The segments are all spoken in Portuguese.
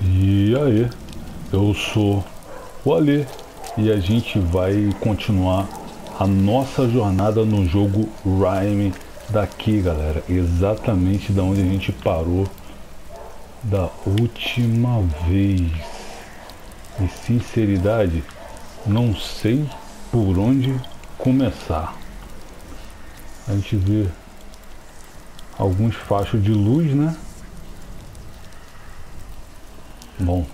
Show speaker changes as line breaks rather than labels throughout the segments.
E aí, eu sou o Ali e a gente vai continuar a nossa jornada no jogo Rhyme daqui, galera. Exatamente da onde a gente parou da última vez. E sinceridade, não sei por onde começar. A gente vê alguns fachos de luz, né? Bom,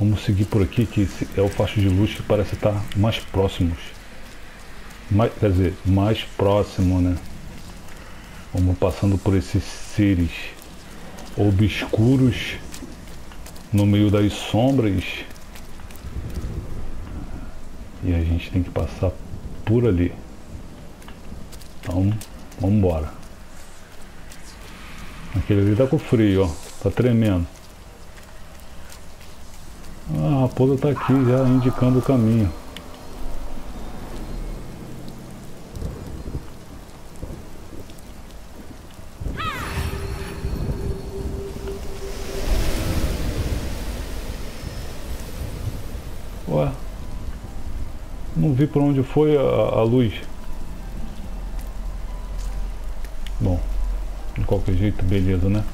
vamos seguir por aqui, que é o facho de luz que parece estar mais próximos. Mais, quer dizer, mais próximo, né? Vamos passando por esses seres obscuros no meio das sombras. E a gente tem que passar por ali. Então, vamos embora. Aquele ali tá com frio, ó. Tá tremendo. A raposa está aqui já indicando o caminho. Ué, não vi para onde foi a, a luz. Bom, de qualquer jeito, beleza, né?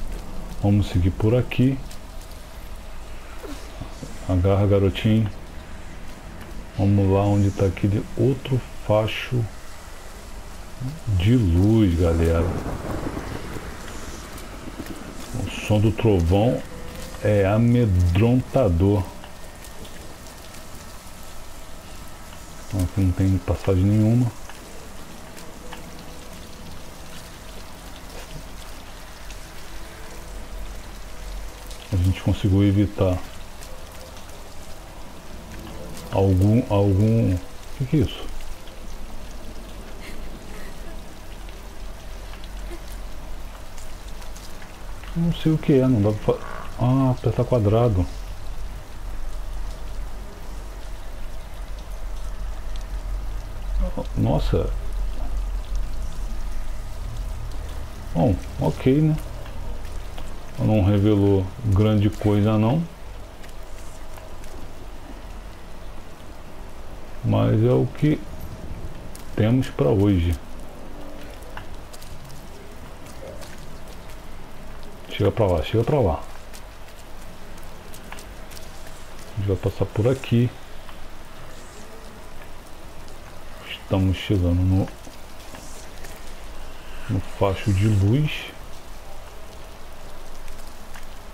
Vamos seguir por aqui. Agarra, garotinho. Vamos lá onde está aquele outro facho de luz, galera. O som do trovão é amedrontador. Aqui não tem passagem nenhuma. A gente conseguiu evitar algum algum que, que é isso? Não sei o que é não dá pra ah apertar quadrado. Nossa. Bom ok né? Não revelou grande coisa não mas é o que temos para hoje. Chega para lá, chega para lá. A gente vai passar por aqui. Estamos chegando no, no facho de luz.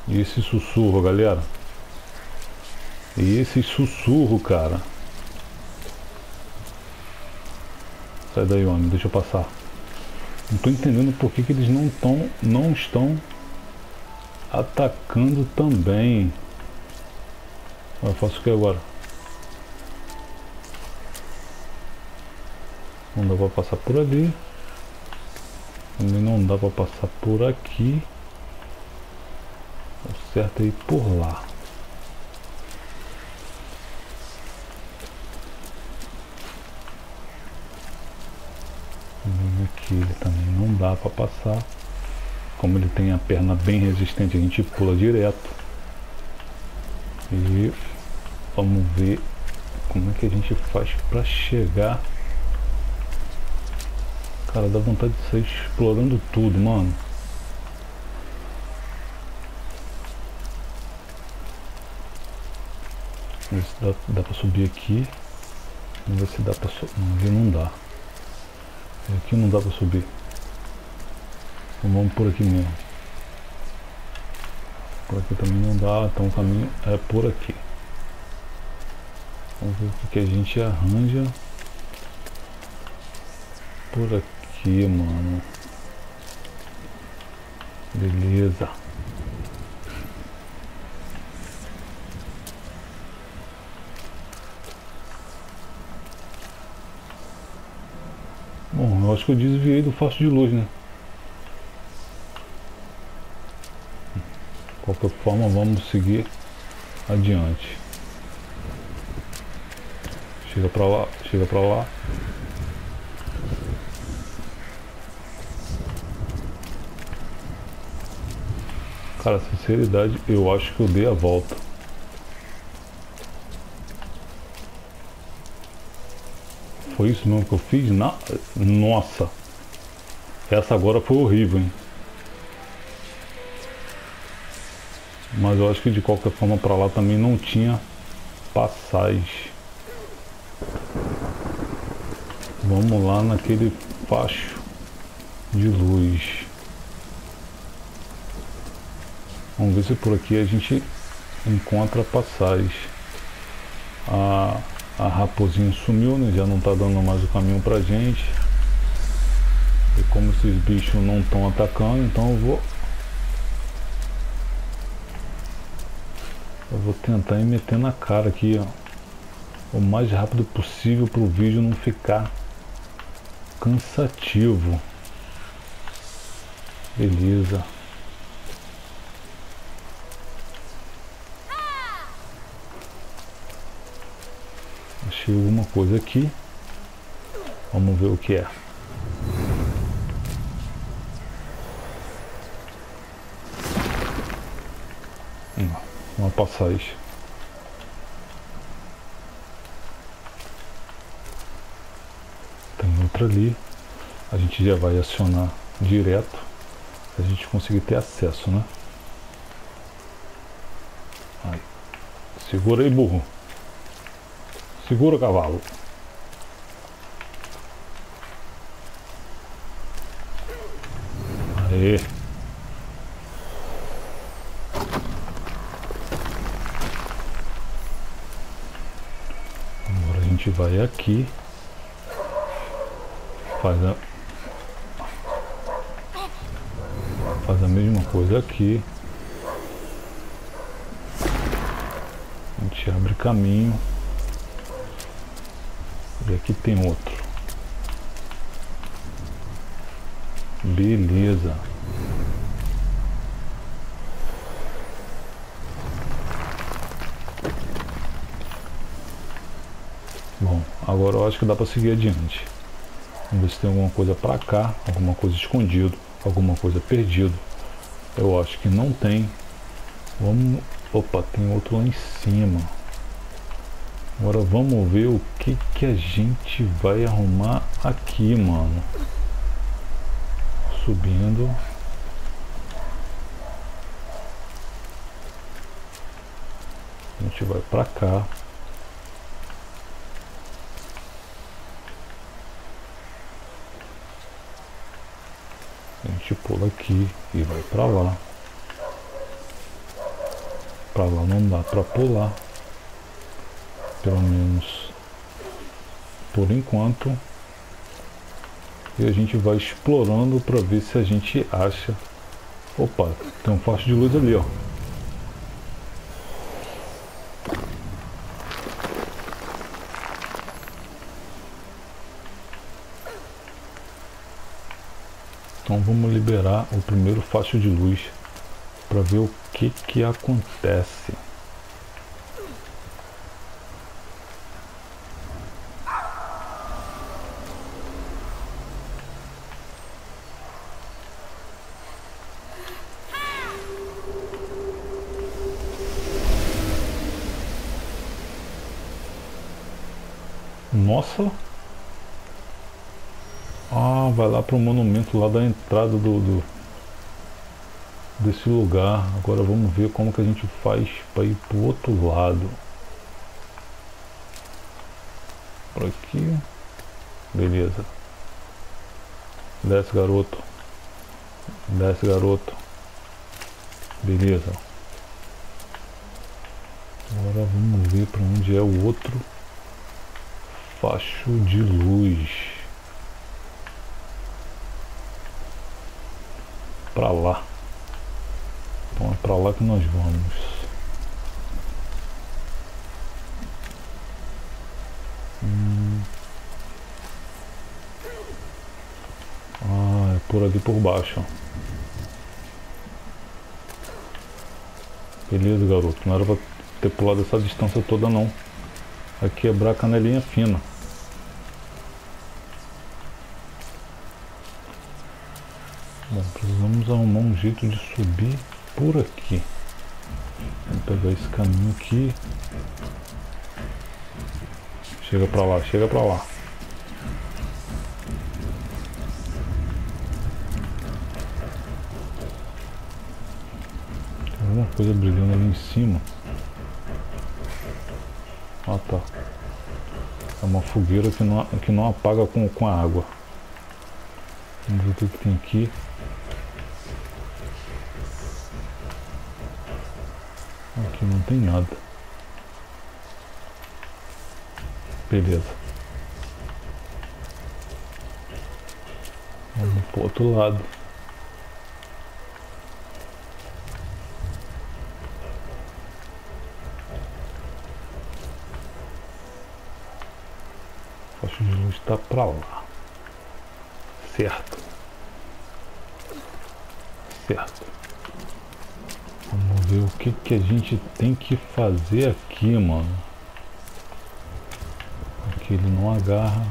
E esse sussurro, galera. E esse sussurro, cara. Sai daí, homem, deixa eu passar. Não estou entendendo por que, que eles não, tão, não estão atacando também. Eu faço o que agora? Não dá para passar por ali. Também não dá para passar por aqui. O certo ir por lá. Aqui ele também não dá para passar. Como ele tem a perna bem resistente, a gente pula direto. E vamos ver como é que a gente faz para chegar. Cara, dá vontade de sair explorando tudo, mano. Ver se dá, dá pra subir aqui. Vamos ver se dá pra subir. Não, não dá. Aqui não dá para subir. Então vamos por aqui mesmo. Por aqui também não dá, então o caminho é por aqui. Vamos ver o que a gente arranja por aqui, mano. Beleza. Bom, eu acho que eu desviei do faixa de luz, né? Qualquer forma, vamos seguir adiante. Chega pra lá, chega pra lá. Cara, sinceridade, eu acho que eu dei a volta. Foi isso mesmo que eu fiz? Na... Nossa! Essa agora foi horrível, hein? Mas eu acho que de qualquer forma para lá também não tinha passagem. Vamos lá naquele facho de luz. Vamos ver se por aqui a gente encontra passagem. A, a raposinha sumiu, né? Já não tá dando mais o caminho pra gente. E como esses bichos não estão atacando, então eu vou Eu vou tentar ir metendo a cara aqui, ó. O mais rápido possível para o vídeo não ficar cansativo. Beleza. Achei alguma coisa aqui. Vamos ver o que é. Uma passagem. Tem outra ali. A gente já vai acionar direto. A gente conseguir ter acesso, né? Aí. Segura aí, burro. Segura, cavalo. Aê. gente vai aqui, faz a, faz a mesma coisa aqui, a gente abre caminho e aqui tem outro. Beleza. Agora eu acho que dá para seguir adiante. Vamos ver se tem alguma coisa para cá, alguma coisa escondido, alguma coisa perdido. Eu acho que não tem. Vamos. Opa, tem outro lá em cima. Agora vamos ver o que que a gente vai arrumar aqui, mano. Subindo. A gente vai para cá. gente pula aqui e vai para lá. Para lá não dá para pular. Pelo menos por enquanto. E a gente vai explorando para ver se a gente acha. Opa, tem um faixa de luz ali, ó. Então vamos liberar o primeiro faixa de luz para ver o que que acontece. Nossa, vai lá para o monumento lá da entrada do, do, desse lugar. Agora vamos ver como que a gente faz para ir para o outro lado. Por aqui. Beleza. Desce garoto. Desce garoto. Beleza. Agora vamos ver para onde é o outro facho de luz. Para lá. Então é para lá que nós vamos. Hum. Ah, é por ali por baixo. Beleza, garoto. Não era pra ter pulado essa distância toda, não. Vai quebrar a canelinha fina. Bom, precisamos arrumar jeito de subir por aqui. Vamos pegar esse caminho aqui. Chega pra lá, chega pra lá. Tem alguma coisa brilhando ali em cima. Ah tá. É uma fogueira que não, que não apaga com, com a água. Vamos ver o que tem aqui. Aqui não tem nada. Beleza. Vamos pro outro lado. Faixa de luz está para lá. Certo. Certo. Ver o que, que a gente tem que fazer aqui, mano. Aqui ele não agarra.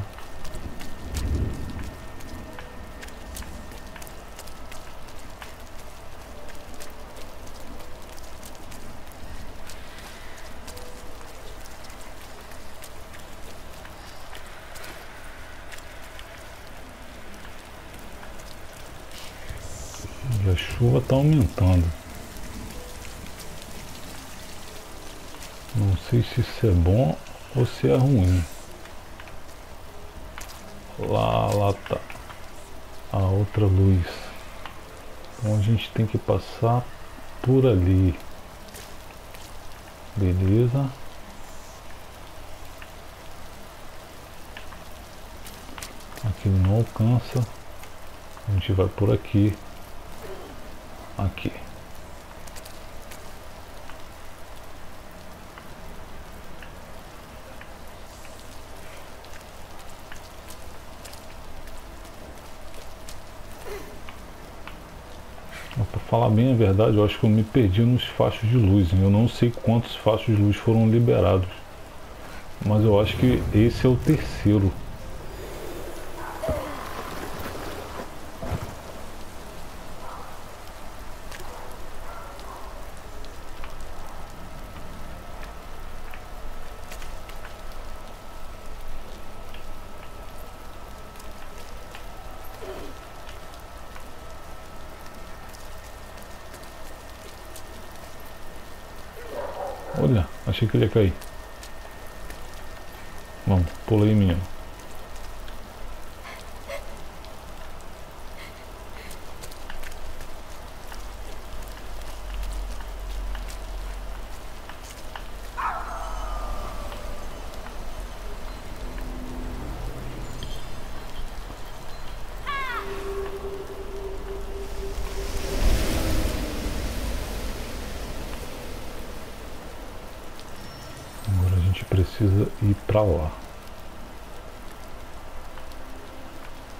E a chuva está aumentando. Não sei se isso é bom ou se é ruim. Lá, lá tá a outra luz. Então a gente tem que passar por ali. Beleza. Aqui não alcança. A gente vai por aqui. Aqui. Para falar bem a verdade, eu acho que eu me perdi nos fachos de luz. Eu não sei quantos fachos de luz foram liberados. Mas eu acho que esse é o terceiro. Olha, achei que ele ia cair. Vamos, pula aí, menino. Agora a gente precisa ir para lá.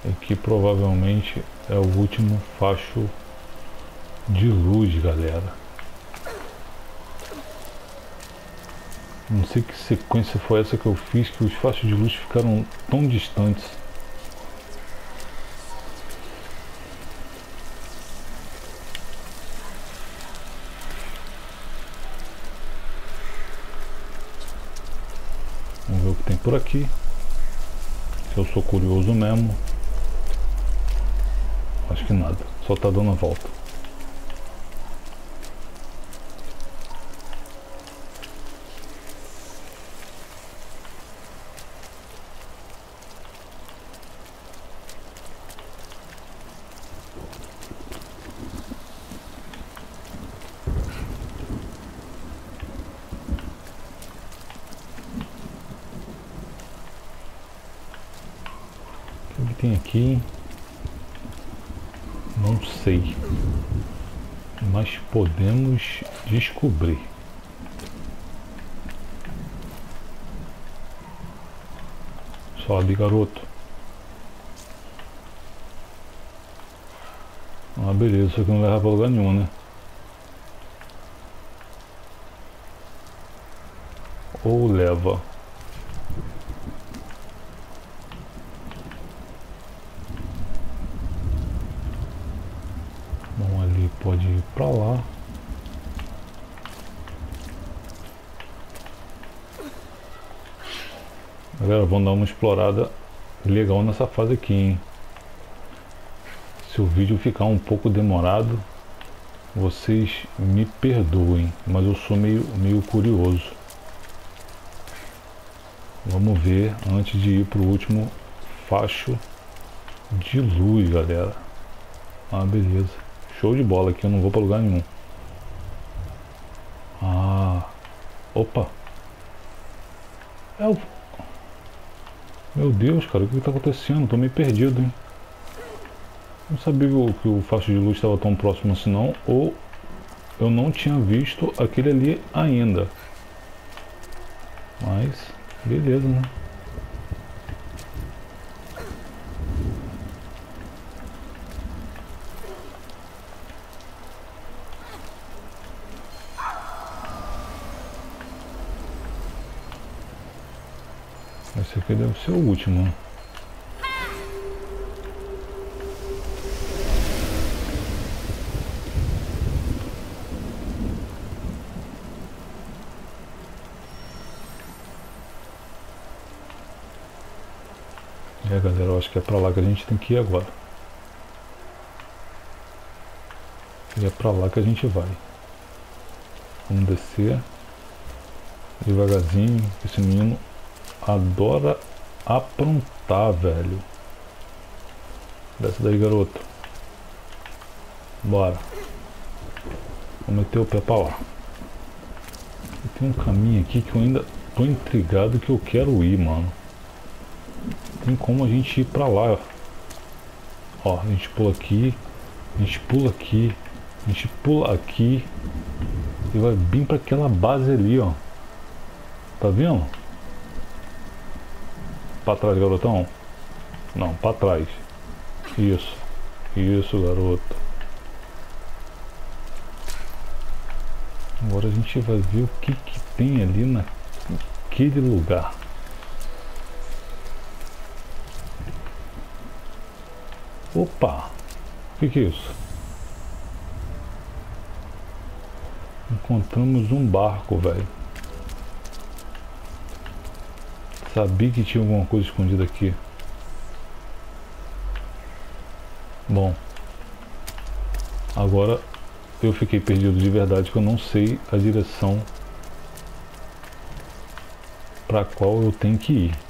Aqui provavelmente é o último facho de luz, galera. Não sei que sequência foi essa que eu fiz que os fachos de luz ficaram tão distantes. Vamos ver o que tem aqui. Se eu sou curioso mesmo. Acho que nada. Só tá dando a volta. Tem aqui? Não sei. Mas podemos descobrir. Sobe, garoto. Ah, beleza. Isso aqui não leva pra lugar nenhum, né? Ou leva. Bom, ali pode ir pra lá. Galera, vamos dar uma explorada legal nessa fase aqui, hein? Se o vídeo ficar um pouco demorado, vocês me perdoem, mas eu sou meio, meio curioso. Vamos ver antes de ir para o último facho de luz, galera. Ah, beleza. Show de bola aqui, eu não vou para lugar nenhum. Ah, opa. É o... Meu Deus, cara, o que está acontecendo? Tô meio perdido, hein? Não sabia que o facho de luz estava tão próximo assim não, ou eu não tinha visto aquele ali ainda. Mas, beleza, né? Deve ser o último? É galera, eu acho que é pra lá que a gente tem que ir agora. E é pra lá que a gente vai. Vamos descer. Devagarzinho. Esse menino adora aprontar, velho. Desce daí, garoto. Bora. Vou meter o pé pra lá. Tem um caminho aqui que eu ainda tô intrigado que eu quero ir, mano tem como a gente ir pra lá. Ó, a gente pula aqui, a gente pula aqui, a gente pula aqui e vai bem para aquela base ali, ó. Tá vendo? Para trás, garotão. Não, para trás. Isso. Isso, garoto. Agora a gente vai ver o que, que tem ali naquele lugar. Opa! O que, que é isso? Encontramos um barco, velho. Sabia que tinha alguma coisa escondida aqui. Bom. Agora eu fiquei perdido de verdade que eu não sei a direção para qual eu tenho que ir.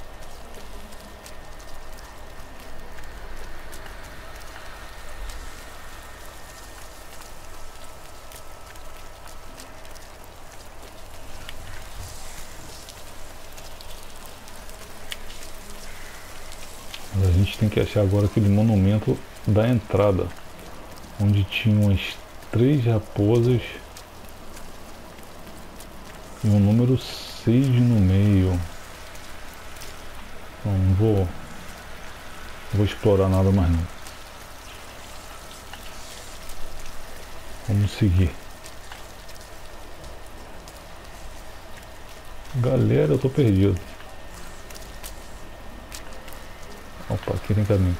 gente tem que achar agora aquele monumento da entrada, onde tinham as três raposas e um número 6 no meio. Então, não vou, vou explorar nada mais não. Vamos seguir. Galera, eu tô perdido. Opa, aqui tem caminho.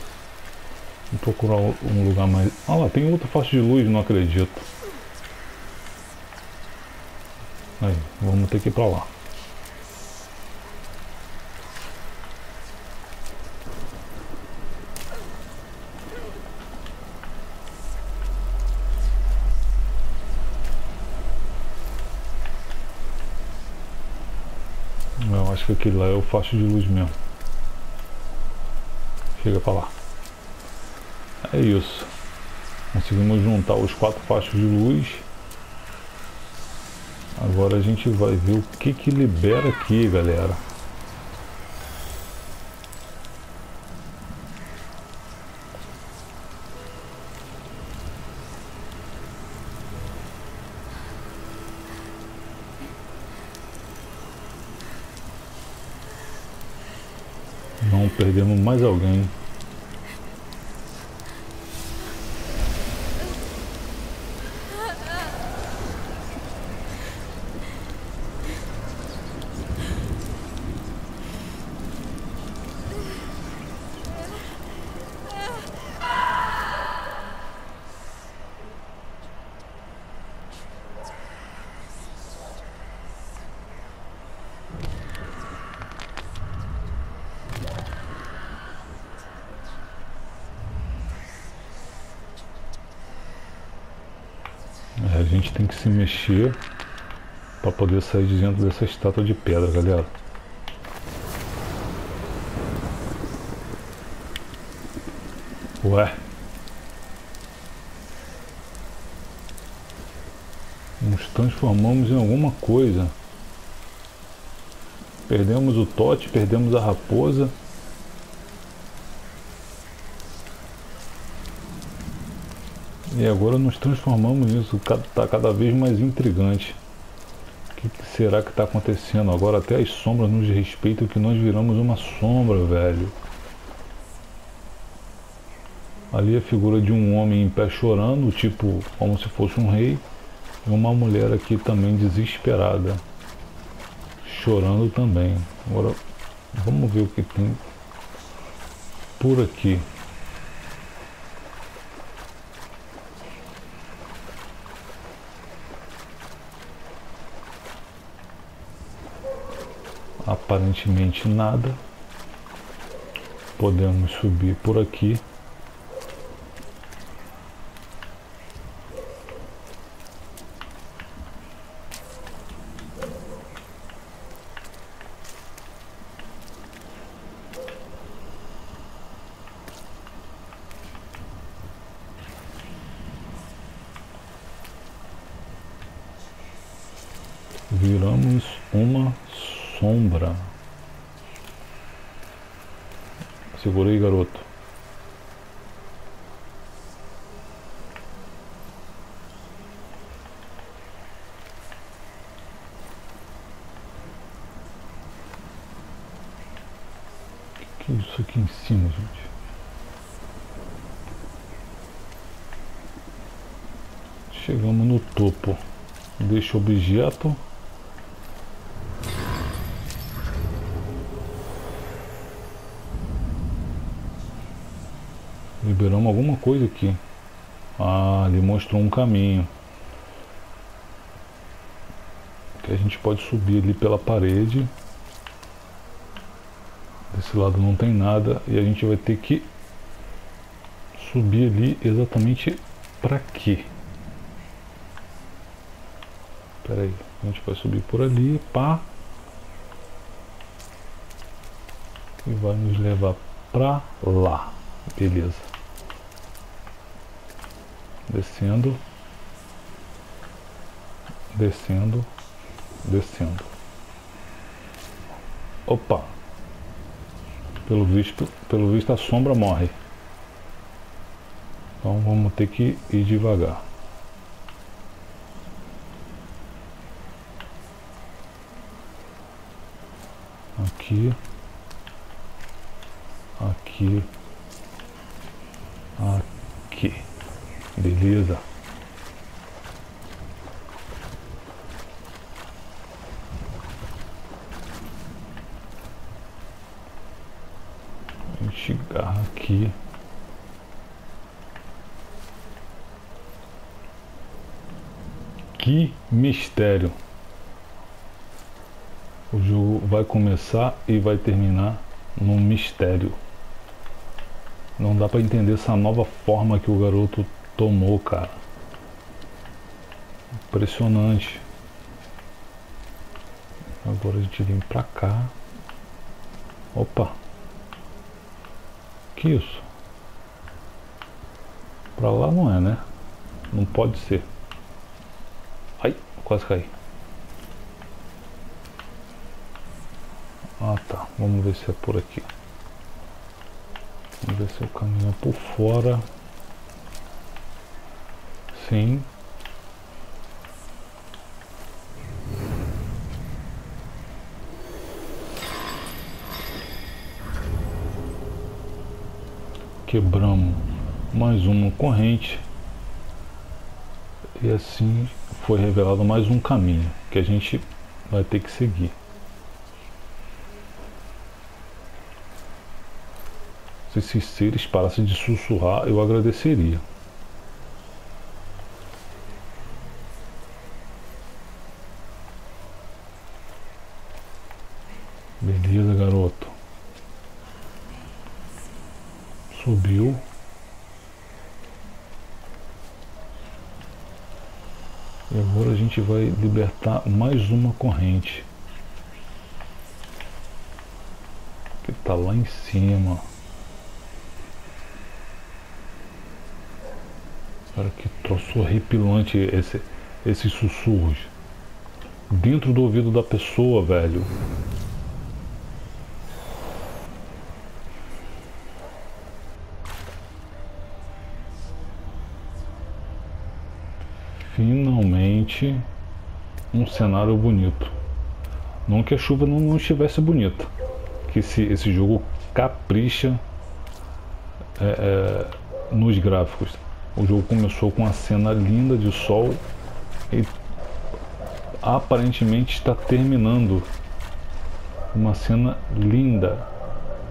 Vou procurar um lugar mais... Ah lá, tem outra faixa de luz, não acredito. Aí, vamos ter que ir pra lá. Eu acho que aquele lá é o faixa de luz mesmo. Chega pra lá. É isso. Conseguimos juntar os quatro fachos de luz. Agora a gente vai ver o que que libera aqui, galera. Gente tem que se mexer para poder sair de dentro dessa estátua de pedra, galera. Ué. Nos transformamos em alguma coisa. Perdemos o Tote, perdemos a raposa. E agora nos transformamos nisso, está cada vez mais intrigante. O que, que será que está acontecendo? Agora até as sombras nos respeitam que nós viramos uma sombra, velho. Ali a figura de um homem em pé chorando, tipo como se fosse um rei. E uma mulher aqui também desesperada. Chorando também. Agora vamos ver o que tem por aqui. Aparentemente nada. Podemos subir por aqui. viramos uma sombra. Segurei, garoto. O que é isso aqui em cima, gente? Chegamos no topo. Deixa objeto. Liberamos alguma coisa aqui. Ah, ele mostrou um caminho. Que a gente pode subir ali pela parede. Desse lado não tem nada. E a gente vai ter que subir ali exatamente para quê? Espera aí, a gente vai subir por ali, pá. E vai nos levar para lá. Beleza descendo, descendo, descendo. Opa! Pelo visto, pelo visto a sombra morre. Então vamos ter que ir devagar. Aqui, aqui, aqui. Beleza. A aqui. Que mistério. Vai começar e vai terminar num mistério. Não dá para entender essa nova forma que o garoto tomou, cara. Impressionante. Agora a gente vem pra cá. Opa. Que isso? Pra lá não é, né? Não pode ser. Ai, quase caí. Ah tá, vamos ver se é por aqui. Vamos ver se o caminho por fora. Sim. Quebramos mais uma corrente e assim foi revelado mais um caminho que a gente vai ter que seguir. Se esses seres parassem de sussurrar, eu agradeceria. Beleza, garoto. Subiu. E agora a gente vai libertar mais uma corrente. Que está lá em cima. Cara, que troço horripilante esse, esses sussurros. Dentro do ouvido da pessoa, velho. Finalmente um cenário bonito. Não que a chuva não, não estivesse bonita. Que esse, esse jogo capricha é, é, nos gráficos. O jogo começou com uma cena linda de sol e aparentemente está terminando uma cena linda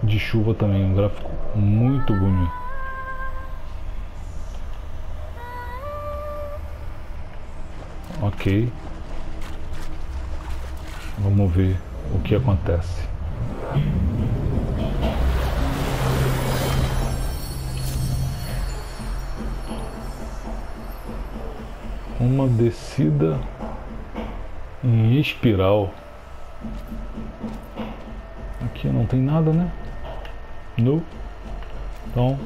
de chuva também, um gráfico muito bonito. Ok. Vamos ver o que acontece. Uma descida em espiral. Aqui não tem nada, né? No. Então,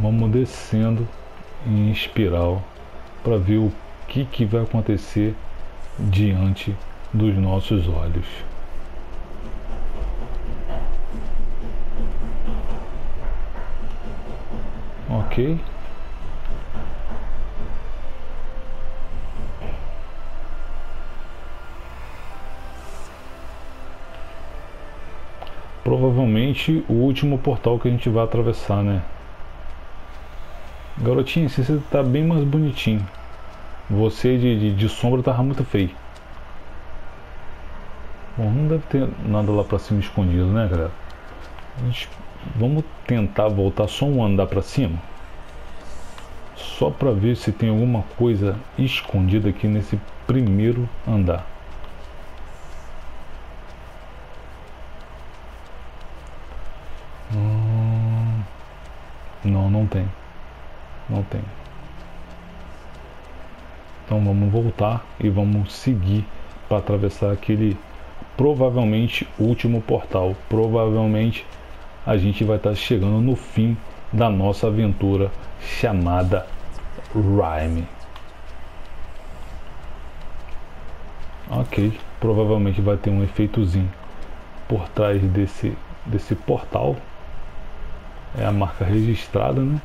vamos descendo em espiral para ver o que, que vai acontecer diante dos nossos olhos. Ok. Provavelmente o último portal que a gente vai atravessar, né? Garotinho, você tá bem mais bonitinho. Você de, de, de sombra tava muito feio. Bom, não deve ter nada lá pra cima escondido, né, galera? Gente, vamos tentar voltar só um andar pra cima. Só pra ver se tem alguma coisa escondida aqui nesse primeiro andar. Não, não tem. Não tem. Então vamos voltar e vamos seguir para atravessar aquele provavelmente último portal. Provavelmente a gente vai estar tá chegando no fim da nossa aventura chamada Rhyme. Ok, provavelmente vai ter um efeitozinho por trás desse, desse portal é a marca registrada, né?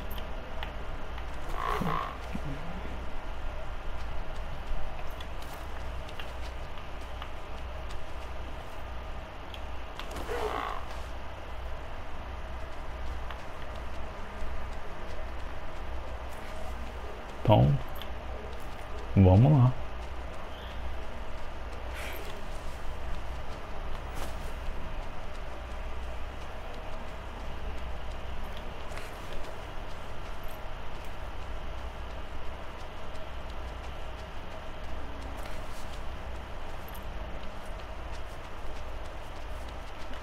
Então, vamos lá.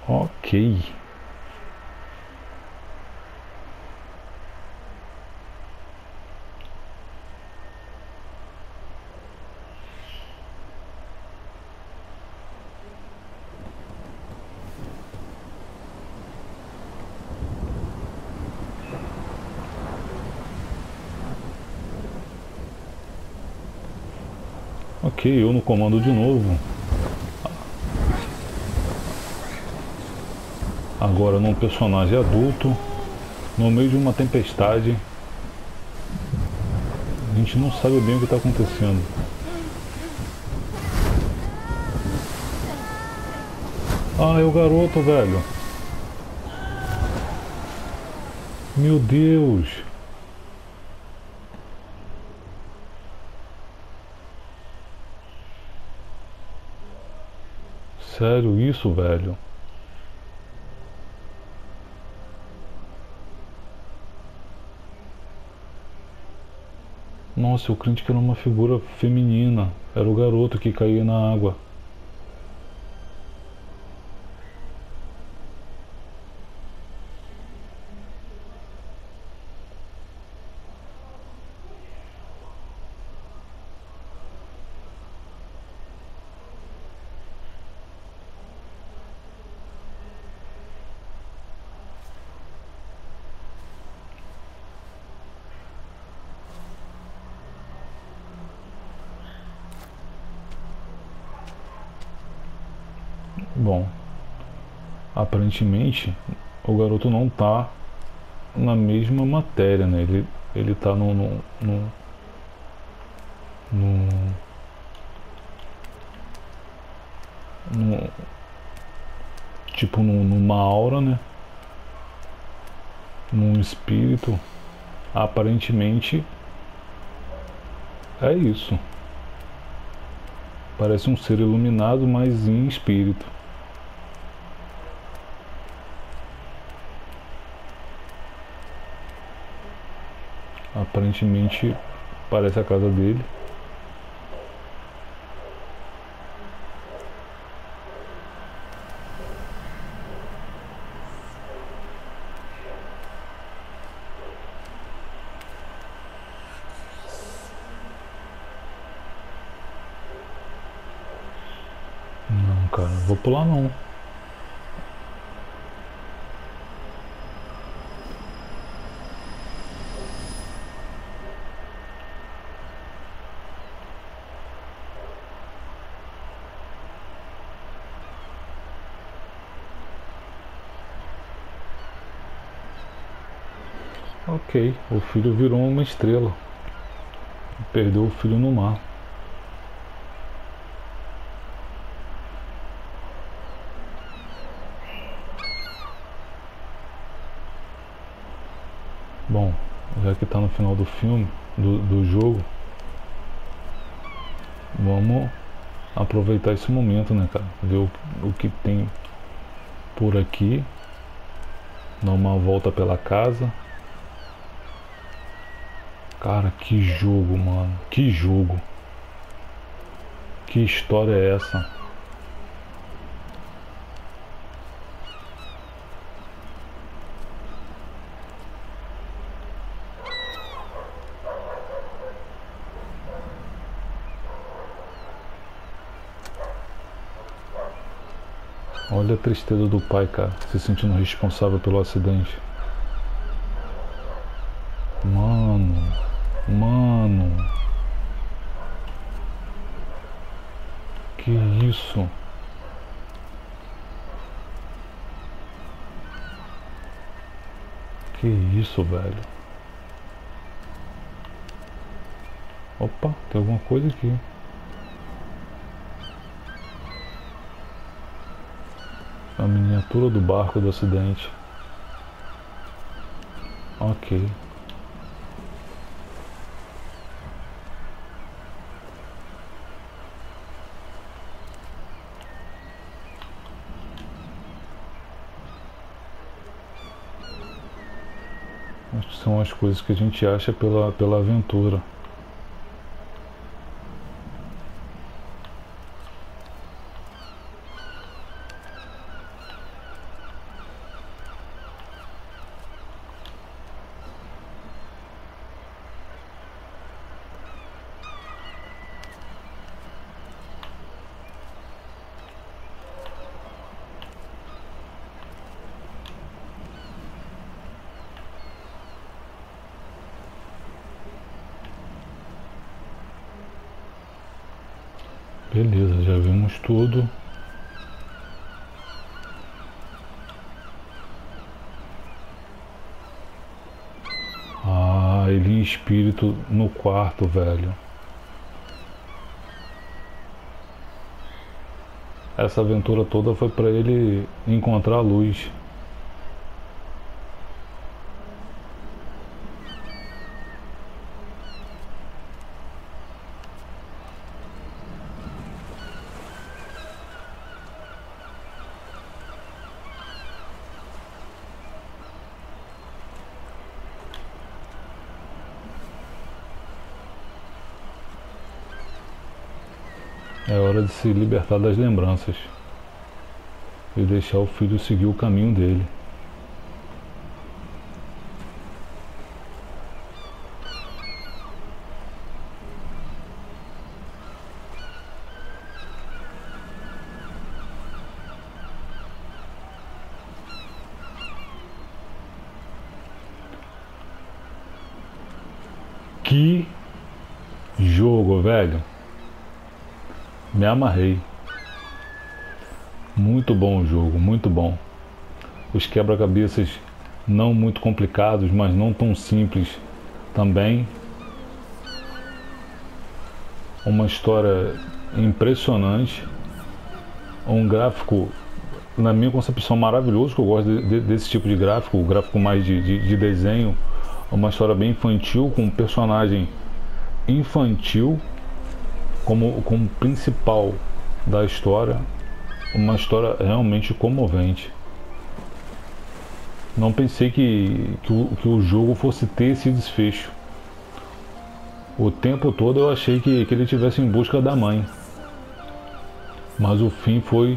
Ok. Ok, eu no comando de novo. agora num personagem adulto, no meio de uma tempestade. A gente não sabe bem o que está acontecendo. Ah, é o garoto, velho. Meu Deus. Sério isso, velho? Nossa, crente que era uma figura feminina. Era o garoto que caía na água. Bom, aparentemente o garoto não tá na mesma matéria, né? Ele, ele tá no, no, no, no, no tipo no, numa aura, né? Num espírito. Aparentemente é isso. Parece um ser iluminado, mas em espírito. Aparentemente parece a casa dele. Não, cara, não vou pular não. Ok, o filho virou uma estrela. Perdeu o filho no mar. Bom, já que está no final do filme, do, do jogo, vamos aproveitar esse momento, né, cara? Ver o, o que tem por aqui. Dar uma volta pela casa. Cara, que jogo, mano. Que jogo. Que história é essa? Olha a tristeza do pai, cara, se sentindo responsável pelo acidente. Mano. Mano. Que Que isso, velho? Opa, tem alguma coisa aqui. A miniatura do barco do acidente. Ok. As coisas que a gente acha pela, pela aventura. Beleza, já vimos tudo. Ah, ele espírito no quarto, velho. Essa aventura toda foi para ele encontrar a luz. É hora de se libertar das lembranças e deixar o filho seguir o caminho dele. Que jogo, velho. Me amarrei. Muito bom o jogo, muito bom. Os quebra-cabeças não muito complicados, mas não tão simples também. Uma história impressionante. Um gráfico, na minha concepção, maravilhoso, que eu gosto de, de, desse tipo de gráfico, o gráfico mais de, de, de desenho. Uma história bem infantil, com um personagem infantil como, como principal da história. Uma história realmente comovente. Não pensei que, que, o, que o jogo fosse ter esse desfecho. O tempo todo eu achei que, que ele estivesse em busca da mãe. Mas o fim foi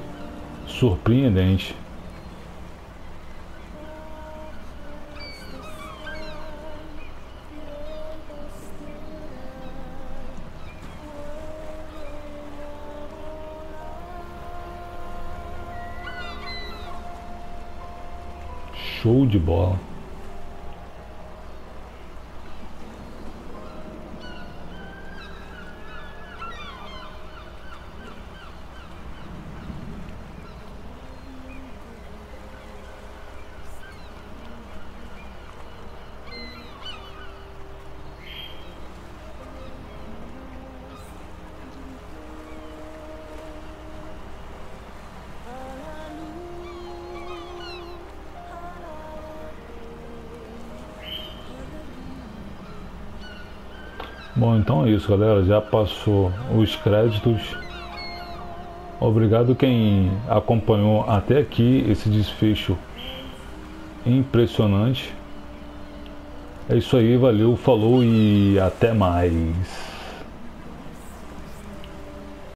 surpreendente. Show de bola. Bom, então é isso, galera. Já passou os créditos. Obrigado quem acompanhou até aqui esse desfecho impressionante. É isso aí, valeu, falou e até mais.